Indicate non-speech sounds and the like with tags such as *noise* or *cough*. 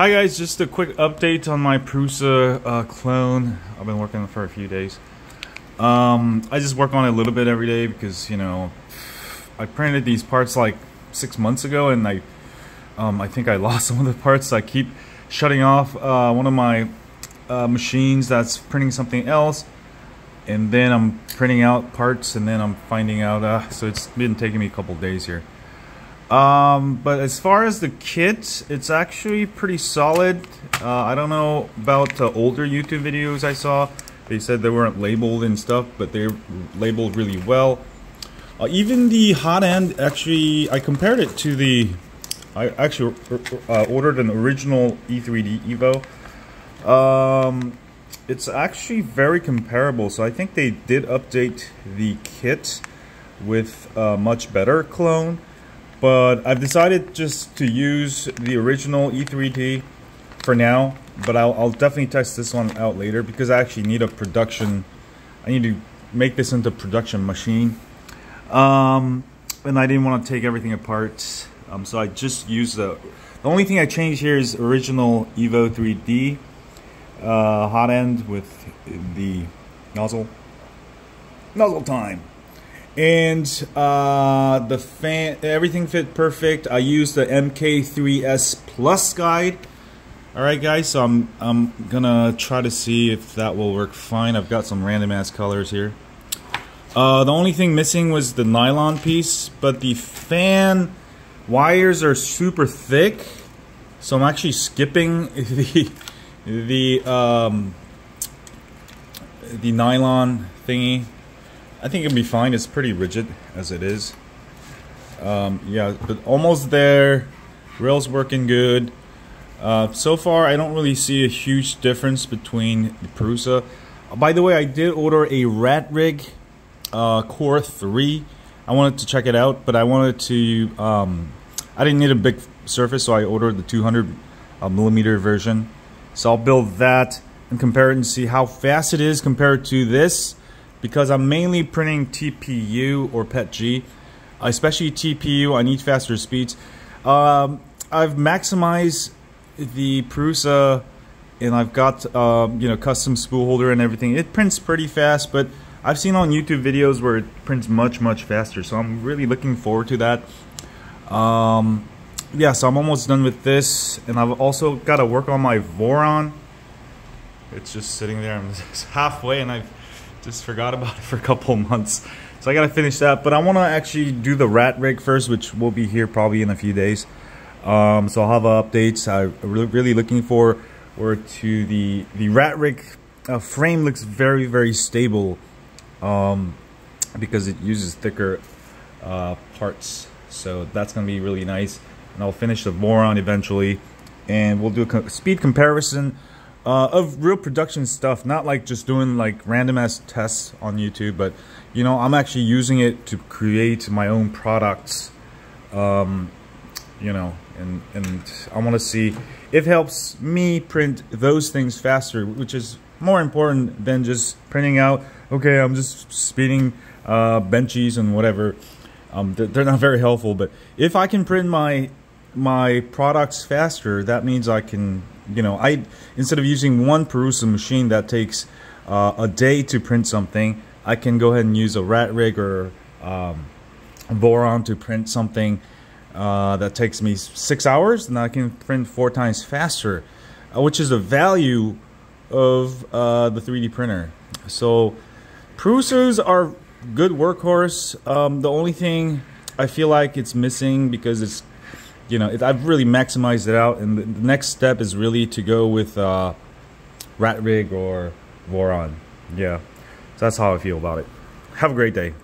Hi guys, just a quick update on my Prusa uh, clone. I've been working on it for a few days. Um, I just work on it a little bit every day because, you know, I printed these parts like six months ago and I, um, I think I *laughs* lost some of the parts. I keep shutting off uh, one of my uh, machines that's printing something else and then I'm printing out parts and then I'm finding out, uh, so it's been taking me a couple days here. Um, but as far as the kit, it's actually pretty solid. Uh, I don't know about the older YouTube videos I saw. They said they weren't labeled and stuff, but they're labeled really well. Uh, even the hot end, actually, I compared it to the... I actually uh, ordered an original E3D Revo. Um, it's actually very comparable, so I think they did update the kit with a much better clone. But I've decided just to use the original E3D for now. But I'll, I'll definitely test this one out later because I actually need a production. I need to make this into a production machine. Um, and I didn't want to take everything apart. Um, so I just used the... The only thing I changed here is original Evo 3D uh, hot end with the nozzle. Nozzle time and uh, the fan everything fit perfect. I used the mk3s plus guide. All right guys so i'm i'm gonna try to see if that will work fine. I've got some random ass colors here. Uh, the only thing missing was the nylon piece but the fan wires are super thick so i'm actually skipping *laughs* the the um, the nylon thingy I think it'll be fine. It's pretty rigid as it is. Um, yeah, but almost there. Rails working good. Uh, so far, I don't really see a huge difference between the Prusa. Uh, by the way, I did order a Rat Rig uh, Core 3. I wanted to check it out, but I wanted to... Um, I didn't need a big surface, so I ordered the 200 uh, millimeter version. So I'll build that and compare it and see how fast it is compared to this because I'm mainly printing TPU or PETG, especially TPU. I need faster speeds. Um, I've maximized the Prusa and I've got uh, you know custom spool holder and everything. It prints pretty fast, but I've seen on YouTube videos where it prints much much faster. So I'm really looking forward to that. Um, yeah, so I'm almost done with this, and I've also got to work on my Voron. It's just sitting there. I'm *laughs* halfway, and I've just forgot about it for a couple months. So I gotta finish that. But I wanna actually do the rat rig first, which will be here probably in a few days. Um, so I'll have uh, updates. I'm really, looking for or to the the Rat Rig uh, frame looks very very stable um, because it uses thicker uh, parts. So that's gonna be really nice. And I'll finish the Voron eventually, and we'll do a speed comparison uh, of real production stuff, not like just doing like random ass tests on YouTube, but you know, I'm actually using it to create my own products. Um, you know, and and I want to see if it helps me print those things faster, which is more important than just printing out. Okay, I'm just speeding uh, benchies and whatever. Um, they're not very helpful, but if I can print my my products faster, that means I can you know, I instead of using one Prusa machine that takes uh, a day to print something, I can go ahead and use a Rat Rig or um, Voron to print something uh, that takes me six hours, and I can print four times faster, uh, which is the value of uh, the 3D printer. So Prusas are good workhorse. Um, the only thing I feel like it's missing because it's you know, it, I've really maximized it out, and the, next step is really to go with uh, Rat Rig or Voron. Yeah, so that's how I feel about it. Have a great day.